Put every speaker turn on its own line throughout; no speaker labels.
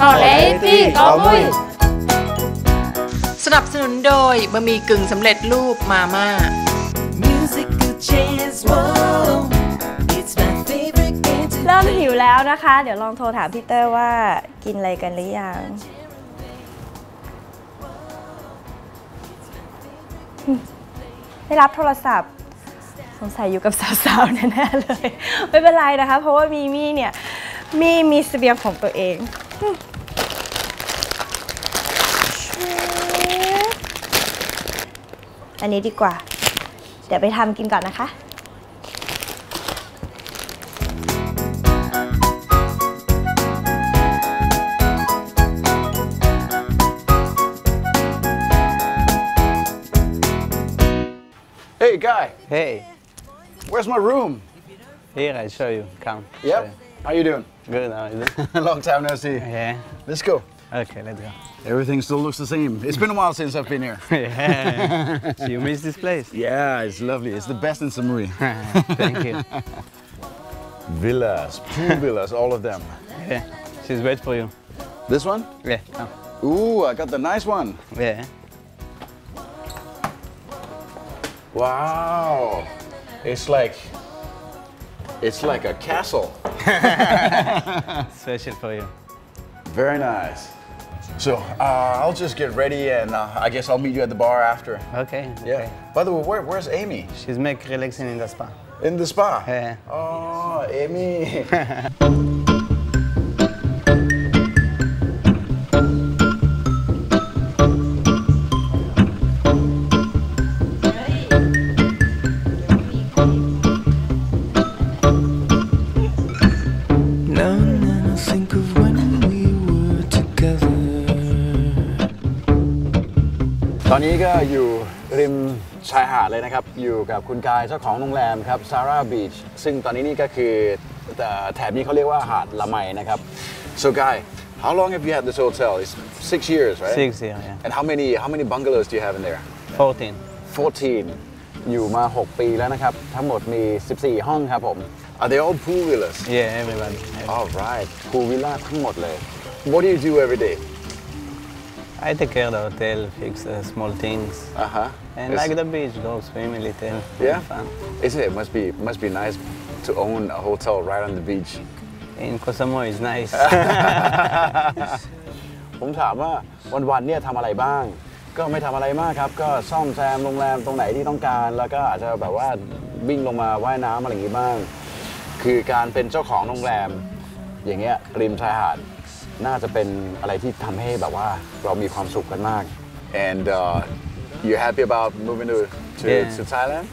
ก็เลยพี่ก็มุย
สนับสนุนโดยบะหมี่กึ่งสำเร็จรูปมาม่า
Musical chairs, whoa. It's my favorite game to
เริ่มหิวแล้วนะคะ เดี๋ยวลองโทรถามพี่เตอร์ว่ากินอะไรกันหรือยังหึไม่รับโทรศัพท์ สงสัยอยู่กับสาวๆแน่ๆเลย ไม่เป็นไรนะคะ เพราะว่ามีมี่เนี่ย มีมีเสบียงของตัวเองหึ อันนี้ดีกว่า เดี๋ยวไปทำกินก่อนนะคะ
Hey, guy,
Hey,
where's my room?
here I show you. Come.
Yep. How you doing?
Good. How you doing?
Long time no see.
yeah.
Let's go.
Okay, let's go.
Everything still looks the same. It's been a while since I've been here.
yeah. So you miss this place?
Yeah, it's lovely. It's the best in Samui.
Thank you.
Villas, pool villas, all of them.
Yeah. She's wait for you.
This one?
Yeah. Come.
Ooh, I got the nice one.
Yeah.
Wow. It's like it's like a castle.
Special for you.
Very nice. So uh, I'll just get ready and uh, I guess I'll meet you at the bar after.
Okay.
Yeah.
okay.
By the way, where, where's Amy?
She's make relaxing in the spa.
In the spa.
Yeah.
Oh, Amy. นนี้ก็อยู่ริมชายหาดเลยนะครับ อยู่กับคุณกายเจ้าของโรงแรมครับ Sarah Beach ซึ่งตอนนี้นี่ก็คือเอ่อแถบนี้เขาเรียกว่าหาดละไมนะครับ So Guy how long have you had this hotel It's six years right
Six here. Yeah.
and how many how many bungalows do you have in there
Fourteen.
14 อยู่มา 6 ปีแล้วนะครับ ทั้งหมดมี 14 ห้องครับผม Are they all pool villas
Yeah, everybody. Yeah.
Alright pool villa ทั้งหมดเลย What do you do every day
I take care of the hotel, fix the small things,
Uh huh
and like the beach, go swim a little.
Yeah?
have Fun.
Isn't it? Must be must be nice to own a hotel right on the beach.
In Koh Samui is nice.
ผมถามว่าวันๆเนี่ยทำอะไรบ้าง ก็ไม่ทำอะไรมากครับ ก็ซ่อมแซมโรงแรมตรงไหนที่ต้องการ แล้วก็อาจจะแบบว่าวิ่งลงมาว่ายน้ำอะไรอย่างนี้บ้าง คือการเป็นเจ้าของโรงแรม อย่างเงี้ยริมชายหาด น่าจะเป็นอะไรที่ทำให้แบบว่าเรามีความสุขกันมาก and uh, you happy about moving to to,
Yeah.
to Thailand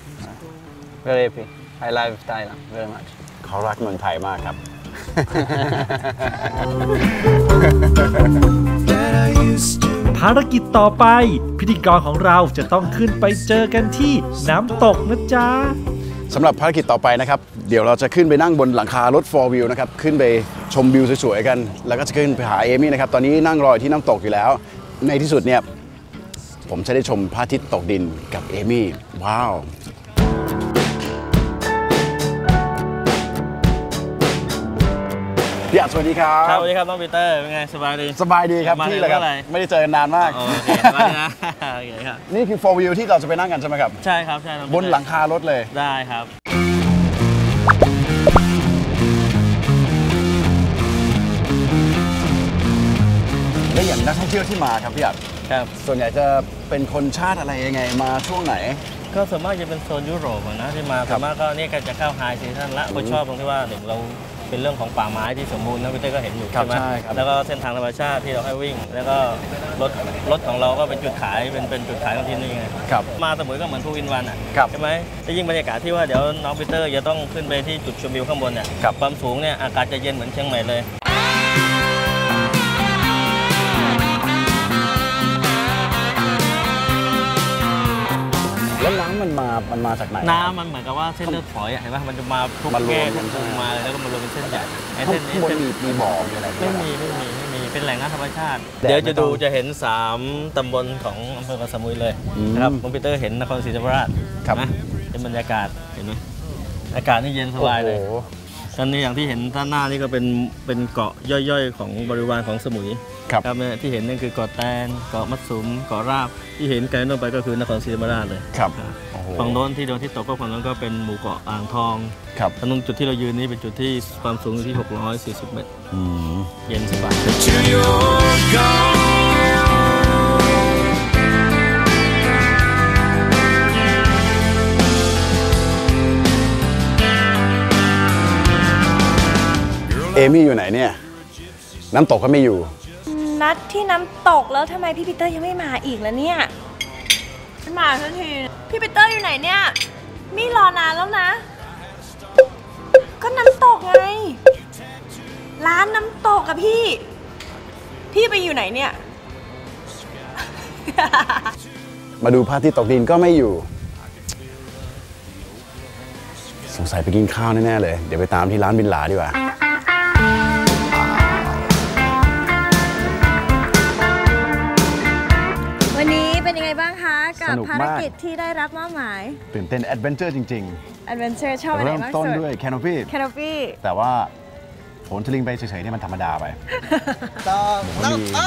very happy. I love Thailand very much.
เขารักเมืองไทยมากครับ
That I used to
ภารกิจต่อไป พิธีกรของเราจะต้องขึ้นไปเจอกันที่น้ำตกนะจ๊ะ
สำหรับภารกิจต่อไปนะครับ เดี๋ยวเราจะขึ้นไปนั่งบนหลังคารถ 4 Wheel นะครับ ขึ้นไปชมวิวสวยๆกัน แล้วก็จะขึ้นไปหาเอมี่นะครับ ตอนนี้นั่งรออยู่ที่น้ำตกอยู่แล้ว ในที่สุดเนี่ย ผมจะได้ชมพระอาทิตย์ตกดินกับเอมี่ ว้าว พี่อัดสวัสดีครับ
ครับสวัสดีครับน้องปีเตอร์เป็นไงสบายดี
สบายดีครับ
มา
พี่เลยครับ
เมื่อไหร่
ไม่ได้เจอกันนานมาก
โอเคสบายดีนะโอเคครับ
นี่คือ4 view ที่เราจะไปนั่งกันใช่ไหมครับ
ใช่ครับใช่อง
บนหลังคารถเลย
ได้ครับ
และอย่างนักท่องเที่ยวที่มาครับพี่อัด
ครับ
ส่วนใหญ่จะเป็นคนชาติอะไรยังไงมาช่วงไหน
ก็ส่วนมากจะเป็นโซนยุโรปอะนะที่มา
ครั
ส่
บ
วนมากก็นี่ก็จะเข้าไฮซีซั่นละเขาชอบตรงที่ว่าหนึ่งเรา เป็นเรื่องของป่าไม้ที่สมบูรณ์นะพี่เต้ก็เห็นอยู่
ครับ
ใช่ไหม
ใช่ครับ
แล้วก็เส้นทางธรรมชาติที่เราให้วิ่ง แล้วก็รถรถของเราก็เป็นจุดขายเป็นเป็นจุดขายของที่นี่ไง
ครับ
มาสมุยก็เหมือนทูอินวันอะ
ครับ
ใช่ไหมแต่ยิ่งบรรยากาศที่ว่าเดี๋ยวน้องปีเตอร์จะต้องขึ้นไปที่จุดชมวิวข้างบนเนี่ย
ครับ
ความสูงเนี่ยอากาศจะเย็นเหมือนเชียงใหม่เลย
มามันมาจากไหน
น้ำมันเหมือนกับว่าเส้นเลือดฝอยอะเห็นไหมมันจะมาทุก
มารวม
แก้
กั
ทุ
น
ก
ใช่
พุ
ไหม
งมาเลยแล้วก็มารวมเป็นเส้นใหญ่ไอ้
ข้าง
เส้นนี้
บน
เส้น
มีมีบ่อมีอะไร
ไม่มีไม่มีไม่มีเป็นแหล่งน้ำธรรมชาติ
แดด
เดี๋ยวจะ
ไม่ต้
ดู
อง
จะเห็น 3 ตำบลของอำเภอเกาะสมุยเลย
อืม
นะครับคอมพิวเตอร์เห็นนครศรีธรรมราช
ครับ
นะเป็นบรรยากาศเห็นไหมอากาศนี่เย็นสบายเลย
โอ้โห
สอันนี้อย่างที่เห็นด้านหน้านี่ก็เป็นเป็นเกาะย่อยๆ ของบริวารของสมุย
ครับ
เนี่ยที่เห็นนี่คือเกาะแตนเกาะมัดสุมเกาะราบที่เห็นไกลโน้นไปก็คือนครศรีธรรมราชเลย
ครับ
อ่า
โอ้โห
ฝั่งโน้นที่โดนที่ตกก็ฝั่งโน้นก็เป็นหมู่เกาะอ่างทอง
ครับ
ตรงจุดที่เรายืนนี่เป็นจุดที่ความสูงอยู่ที่ 640 เมตร
อืม
เย็นสบาย
เอมี่อยู่ไหนเนี่ย น้ำตกก็ไม่อยู่
นัดที่น้ำตกแล้วทำไมพี่ปีเตอร์ยังไม่มาอีกแล้วเนี่ยไม่มาสักที พี่ปีเตอร์อยู่ไหนเนี่ย มี่รอนานแล้วนะ ก็น้ำตกไง ร้านน้ำตกกับพี่ พี่ไปอยู่ไหนเนี่ย
มาดูพระอาทิตย์ตกดินก็ไม่อยู่ สงสัยไปกินข้าวแน่ ๆ เลย เดี๋ยวไปตามที่ร้านบินหลาดีกว่า สนุกมาก
ภารกิจที่ได้รับมอบหมาย
ตื่นเต้นแอดเวนเจอร์จริง
แอดเวนเจอร์ชอบ
ๆ
อะไร
เริ่ม
มาก
ต้น
สุด
ด้วย canopy canopy
แต่
ว่าโหนสลิงไปเฉยๆเนี่ยมันธรรมดาไปต้อง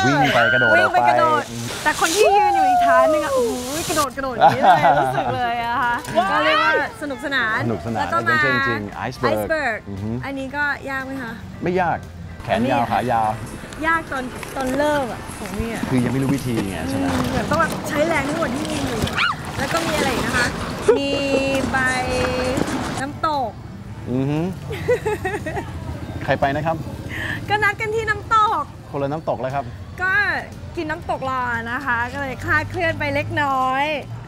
วิ่งไปกระโดด
วิ่ง
ออก
ไป
ไป
กระโดด แต่คนที่ยืนอยู่อีกท้ายนึงอะโอ้โหกระโดดกระโดดอย่างนี้เลยรู้สึกเลยอะค่ะก็เรียกว่าสนุกสนาน
สนุกสนาน
แล้วก็มา
adventure จริงๆ Iceberg
Iceberg
อือฮึ
อันนี้ก็ยากไหมคะ
ไม่ยากแขนยาวขายาว
ยากตอนตอนเริ่มอะของมี่อะ
คือยังไม่รู้วิธีไงใช่ไหม
เหมือนต้องแบบใช้แรงทั้งหมดที่มีอยู่แล้วก็มีอะไรอีกนะคะ มีใบน้ำตก
อือฮึใครไปนะครับ
ก็นัดกันที่น้ำตก
คนละน้ำตกแล้วครับ
ก็กินน้ำตกรอนะคะ ก็เลยคลาดเคลื่อนไปเล็กน้อย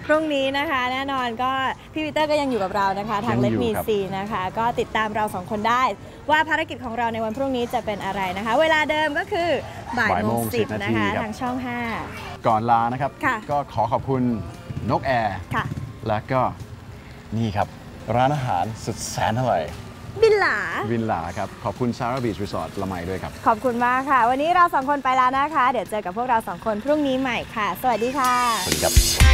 พรุ่งนี้นะคะ แน่นอนก็พี่ปีเตอร์ก็ยังอยู่กับเรานะคะ ทาง
ยัง
เล็
อยู่
มี
ครับ
ซีนะคะ ก็ติดตามเราสองคนได้ ว่าภารกิจของเราในวันพรุ่งนี้จะเป็นอะไรนะคะ เวลาเดิมก็คือบ่าย
บ่าย
โม
โม
ง
ง
สิบ
10
นะคะ
นาทีครับ
ทางช่อง
ก่อนลานะครับ
ค่ะ
ก็ขอขอบคุณนกแอร์
5 ค่ะ
แล้วก็นี่ครับ ร้านอาหารสุดแสนอร่อย
บินหลา
วินลาครับ ขอบคุณซาร่าบีชรีสอร์ทละไมด้วยครับ
ขอบคุณมากค่ะ วันนี้เราสองคนไปแล้วนะคะ เดี๋ยวเจอกับพวกเราสองคนพรุ่งนี้ใหม่ค่ะ สวัสดีค่ะ
สวัสดีครับ